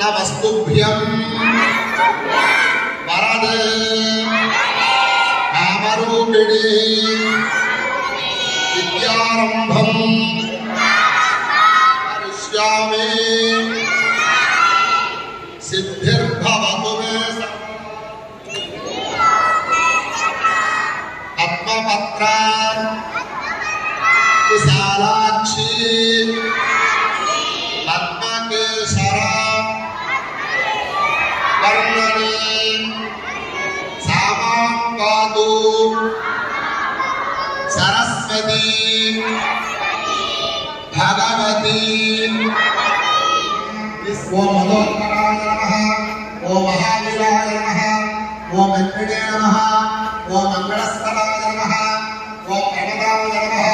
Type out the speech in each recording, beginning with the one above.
नमस्तुभ्यं वरदे नामरूपिणे विद्यारम्भम् करिष्यामि। भागवती। भागवती। ओम मधोत्मनाय नमः। ओम महावीराय नमः। ओम वेंकटे नमः। ओम मंगलस्थलाय नमः। ओम प्रणदाय नमः।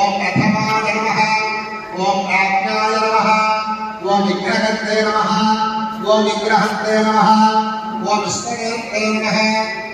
ओम प्रथमाय नमः। ओम प्राज्ञाय नमः। ओम विग्रहते नमः। ओम विग्रहते नमः। ओम विष्णुदेवते नमः।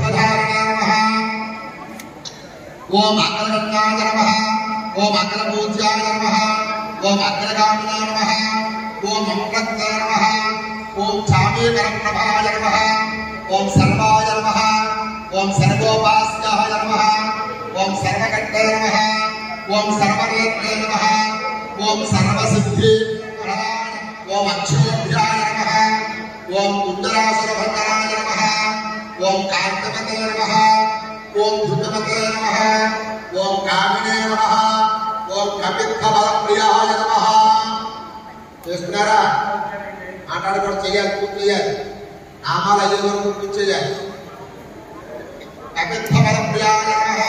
ஓம் அக்ரகங்காய நம ஓம் அக்ரபூஜ்யாய நம ஓம் அக்ரகாமினே நம ஓம் அம்ரத்ய நம ஓம் சாமீகரம் பிரபாய நம ஓம் சர்வாய நம ஓம் சர்வோபாஸ்யாய நம ஓம் சர்வகட்டே நம ஓம் சர்வநேத்ரே நம ஓம் சர்வசித்தி ஓம் அக்ஷயோபியாய நம ஓம் உத்தராசுரபந்தராய நம ஓம் காந்தபதே நம ఓం ధృతమతే నమః ఓం కామినే నమః ఓం కపిత్థబలప్రియాయ నమః చేస్తున్నారా మాట్లాడకూడదు చేయాలి పూర్తి చేయాలి నామాలు అయ్యే వరకు పూర్తి చేయాలి కపిత్థబలప్రియాయ నమః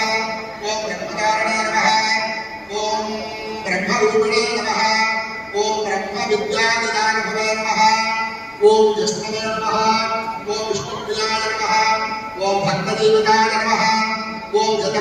ఓం బ్రహ్మకారణే నమః ఓం బ్రహ్మరూపిణే నమః ఓం బ్రహ్మ విద్యానిదానభవే నమః ఓం విష్ణవే నమః ఓం విష్ణుప్రియాయ నమః ఓం భక్తజీవితాయ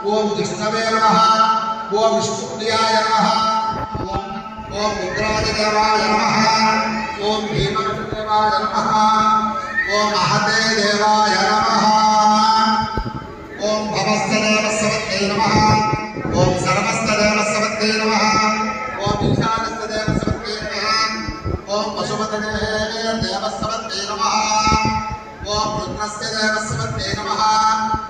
ओम विष्णवे नमः, ओम विष्णुप्रियाय नमः, ओम रुद्रादिदेवाय नमः, ओम भीमदेवाय नमः, ओम अहते देवाय नमः, ओम भवस्य नमः, ओम सर्वस्य नमः, ओम ईशानस्य नमः, ओम पशुपतये देवस्वत्ते नमः, ओम रुद्रस्य देवस्वत्ते नमः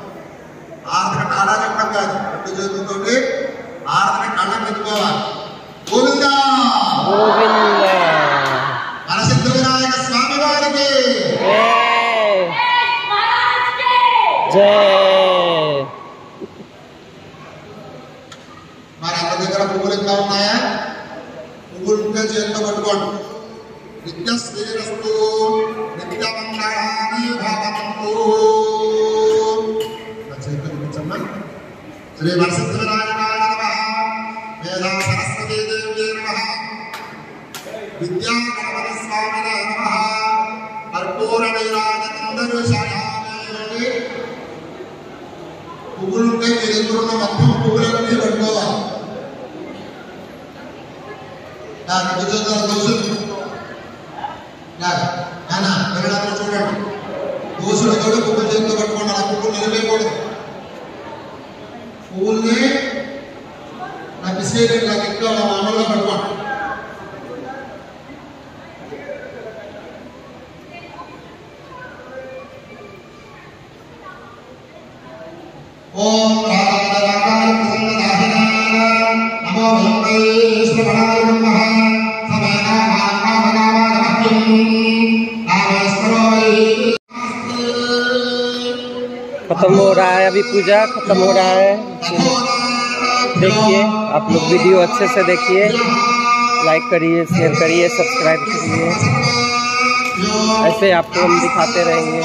అలాగే పక్కన రెండు చేతులతోటి ఆరాధన కళ్ళ పెట్టుకోవాలి గోవిందా మన సిద్ధు వినాయక స్వామి వారికి మరి అందరి దగ్గర పువ్వులు ఇంకా ఉన్నాయా పువ్వులు ఉంటే చేతితో పట్టుకోండి నిత్య శ్రీరస్తు నిత్యమంగళాన్ని భవంతు श्री वरसिद्धविनायकाय नमः मेधा सरस्वती देव्ये नमः विद्यागणपतिस्वामिने नमः कर्पूरवीराजचन्द्रविषयामे புகழ்ந்து இருக்கிறது மற்றும் புகழ்ந்து கொண்டோம் நான் விஜயதார் தோசன் நான் நான் చూడండి దోషుడు కూడా పువ్వులు చేతిలో పట్టుకోండి ఆ పువ్వు నిలబడిపోవడం పూల్ని నాకు ఇసేరే నాకు ఇంకా నా మామూలుగా పడుకోండి ఓం రామ खत्म हो रहा है अभी पूजा, खत्म हो रहा है। देखिए, आप लोग वीडियो अच्छे से देखिए। लाइक करिए शेयर करिए सब्सक्राइब करिए। ऐसे आपको हम दिखाते रहेंगे।